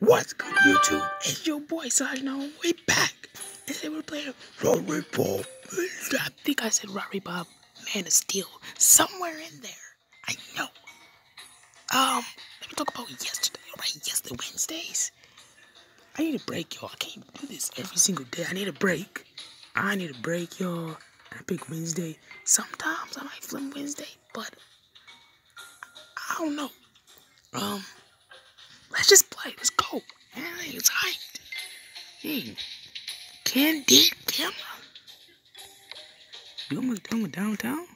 What's good, YouTube? It's your boy Signo. We back. And today we're playing Robbery Bob. I think I said Robbery Bob. Man of Steel. Somewhere in there. I know. Um, let me talk about yesterday. Alright, yesterday, Wednesdays. I need a break, y'all. I can't do this every single day. I need a break. I need a break, y'all. I pick Wednesday. Sometimes I might flip Wednesday, but I don't know. Um, let's just play. Let's go. It's hyped. Hey, Candid camera. You almost done with downtown?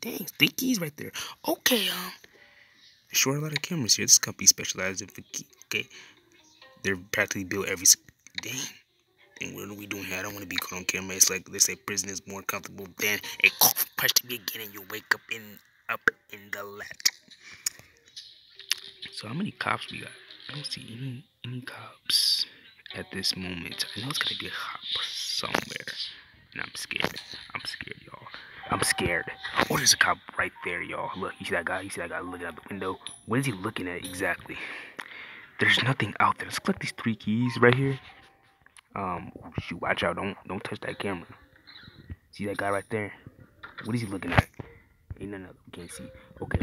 Dang, stickies right there. Okay, um, sure a lot of cameras here. This company specializes in okay. They're practically built every dang. Dang, what are we doing here? I don't want to be caught on camera. It's like they say prison is more comfortable than a cough punch to me again, and you wake up in up in the lat. So how many cops we got? I don't see any any cops at this moment. I know it's gonna be a cop somewhere. And I'm scared. I'm scared, y'all. I'm scared. Oh, there's a cop right there, y'all. Look, you see that guy? You see that guy looking out the window? What is he looking at exactly? There's nothing out there. Let's collect these three keys right here. Um, oh, shoot, watch out. Don't don't touch that camera. See that guy right there? What is he looking at? Ain't nothing else. We can't see. Okay.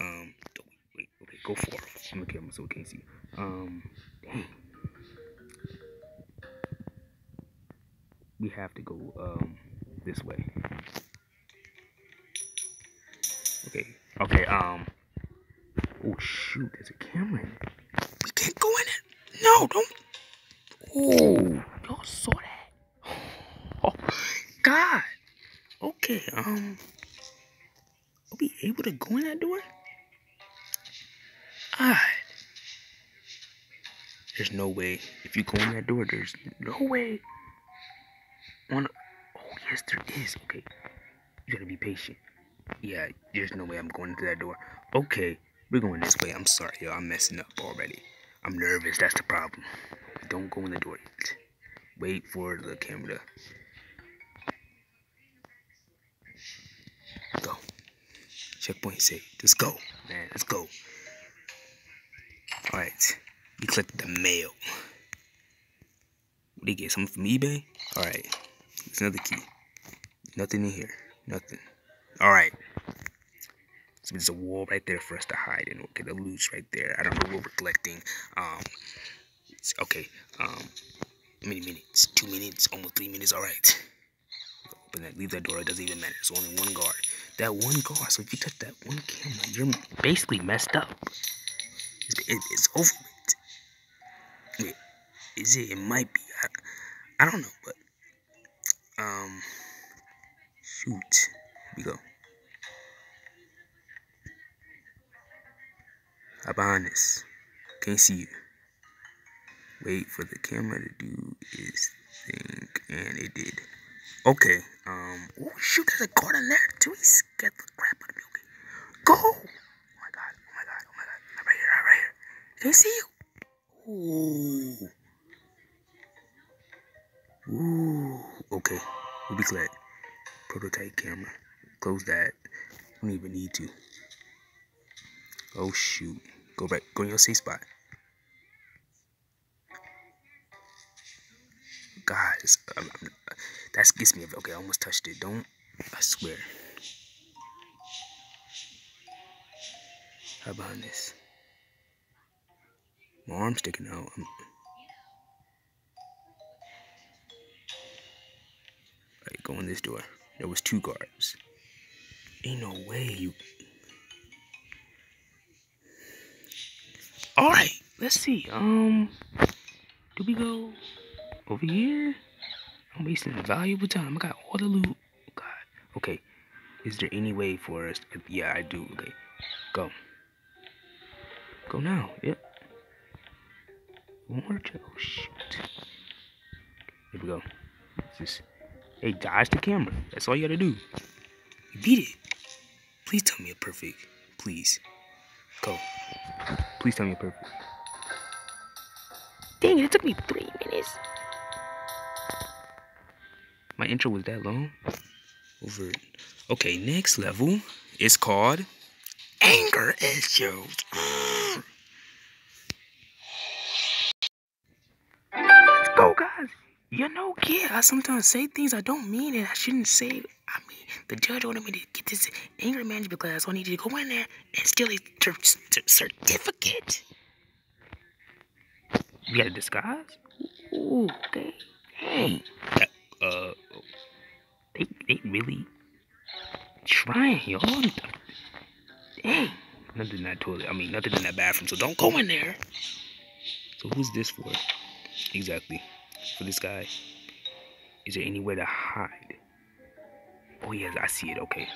Um, wait, okay, go far on the camera so we can't see. Um, dang. We have to go, um, this way. Okay, okay, um, oh shoot, there's a camera in. We can't go in it. No, don't. Oh, y'all saw that. Oh, God. Okay, um, are we able to go in that door? God. There's no way. If you go in that door, there's no way. On. Oh yes, there is. Okay, you gotta be patient. Yeah, there's no way I'm going into that door. Okay, we're going this way. I'm sorry, yo. I'm messing up already. I'm nervous. That's the problem. Don't go in the door yet. Wait for the camera go. Checkpoint safe. Let's go, man. Let's go. Alright. We collected the mail. What did you get? Something from eBay? Alright. There's another key. Nothing in here. Nothing. Alright. So there's a wall right there for us to hide in. Okay, the loot's right there. I don't know what we're collecting. Um okay. Um many minutes? Two minutes, almost three minutes, alright. Open that, leave that door, it doesn't even matter. It's only one guard. That one guard, so if you touch that one camera, you're basically messed up. It's, over with. Is it? It might be. I, I don't know, but um, shoot. Here we go. How behind this? Can't see you. Wait for the camera to do its thing, and it did. Okay. Um. Oh shoot! There's a guard in there too. He scared the crap out of me. Okay. Go. Oh my god. Oh my god. Oh my god. I'm right here. I'm right here. Can I see you? Ooh. Ooh. Okay. We'll be glad. Prototype camera. Close that. Don't even need to. Oh shoot. Go back. Go in your safe spot. Guys, um, that gets me. Okay, I almost touched it. Don't. I swear. How behind this? My arm's sticking out. I'm... Alright, go in this door. There was two guards. Ain't no way you. Alright, let's see. Um, do we go over here? I'm wasting valuable time. I got all the loot. God. Okay. Is there any way for us? Yeah, I do. Okay. Go. Go now. Yep. One more check. Oh, shoot. Here we go. Just, hey, dodge the camera. That's all you gotta do. You beat it. Please tell me a perfect. Please. Go. Please tell me a perfect. Dang it, it took me three minutes. My intro was that long? Over. Okay, next level is called Anger Issues. You know, yeah, I sometimes say things I don't mean and I shouldn't say. I mean, the judge ordered me to get this anger management class, so I need you to go in there and steal his certificate. You got a disguise? Ooh, okay. Hey. Uh, they, they really trying, y'all. Dang. Nothing in that toilet. I mean, nothing in that bathroom, so don't go in there. So who's this for? Exactly. For this guy. Is there anywhere to hide? Oh, yes, I see it. Okay.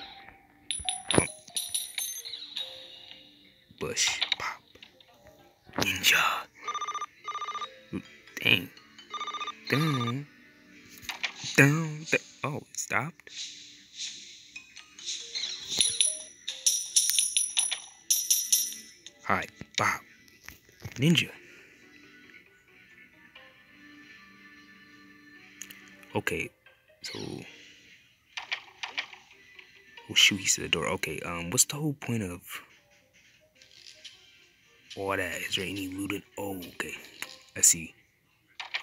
Bush. Pop. Ninja. Dang. Down. Down. Oh, it stopped. Hi, Bob. Ninja. Okay, so oh shoot, he's to the door. Okay, um, what's the whole point of all that? Is there any looted? Oh, okay, I see.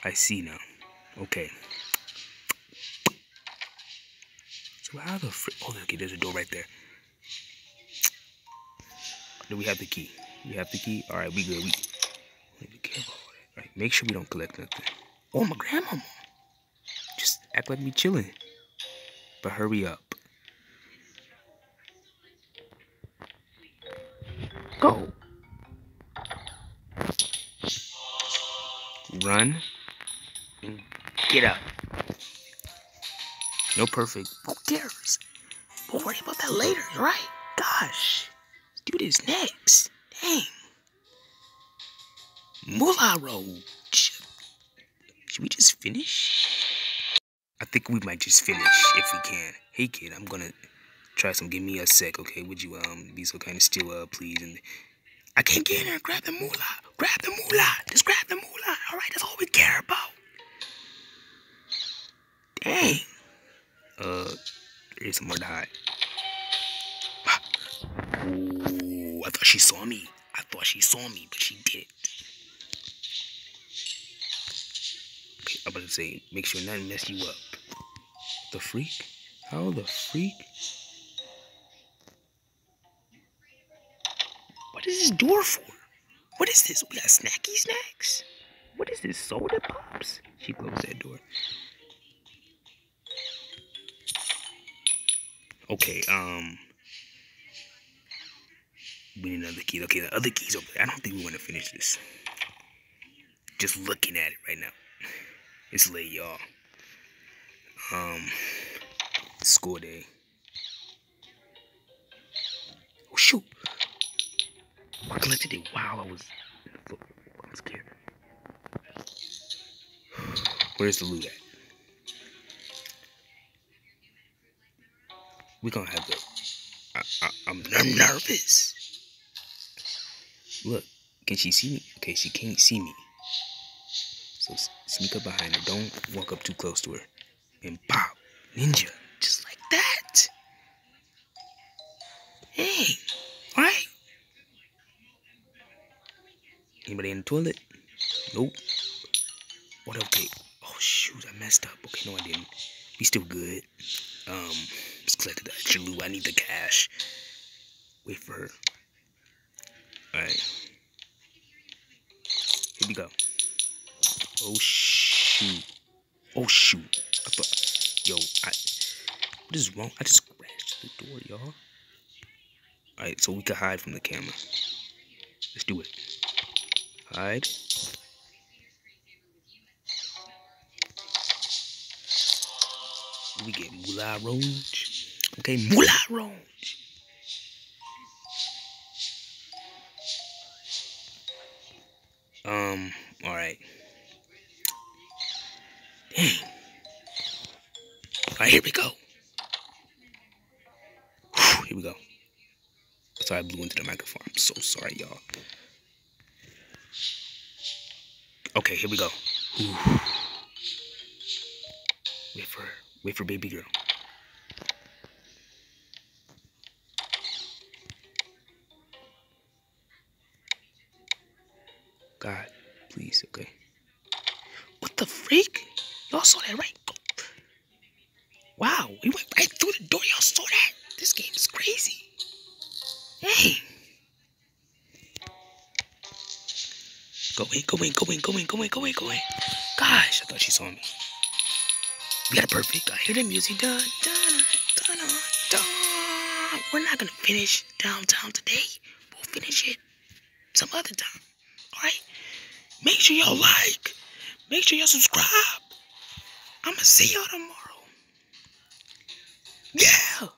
I see now. Okay. So how the frick? Oh, okay, there's a door right there. Do we have the key? We have the key. All right, we good. We be careful. All right, make sure we don't collect nothing. Oh, my grandmama. Act like we chilling. But hurry up. Go. Run. And get up. No perfect. Who cares? We'll worry about that later, right? Gosh. Do this next. Dang. Moolah Rouge. Should we just finish? I think we might just finish if we can. Hey kid, I'm gonna try some. Give me a sec, okay? Would you um be so kind of still up, please? And I can't get in there. Grab the moolah. Grab the moolah. Just grab the moolah. All right, that's all we care about. Dang. Uh, there's more to hide. Ooh, I thought she saw me. I thought she saw me, but she. Okay, I'm about to say, make sure nothing mess you up. The freak? How the freak? What is this door for? What is this? We got snacky snacks? What is this? Soda pops? She closed that door. Okay, um. We need another key. Okay, the other key's over there. I don't think we want to finish this. Just looking at it right now. It's late, y'all. Um, school day. Oh, shoot. I collected it while I was I'm scared. Where's the loot at? We gonna have to. I, I, I'm nervous. Look, can she see me? Okay, she can't see me. So sneak up behind her. Don't walk up too close to her. And pop, ninja, just like that. Hey, right? Anybody in the toilet? Nope. What? Okay. Oh shoot, I messed up. Okay, no, I didn't. We still good. Um, let's collect the extra loot. I need the cash. Wait for her. Alright. Here we go. Oh shoot. Oh shoot. Thought yo, I what is wrong? I just scratched the door, y'all. Alright, so we can hide from the camera. Let's do it. Hide. We get Moolah Rouge. Okay, Moolah Rouge. Um, alright. Dang. Alright, here we go. Whew, here we go. Sorry I blew into the microphone. I'm so sorry, y'all. Okay, here we go. Ooh. Wait for wait for baby girl. God, please, okay. What the freak? Y'all saw that, right? Wow, we went right through the door. Y'all saw that? This game is crazy. Dang. Go in, go in, go in, go in, go in, go in, go in. Gosh, I thought she saw me. We got it perfect. I hear the music. Dun, dun, dun, dun, dun. We're not gonna finish downtown today. We'll finish it some other time. Alright? Make sure y'all like. Make sure y'all subscribe. I'ma see y'all tomorrow. Yeah.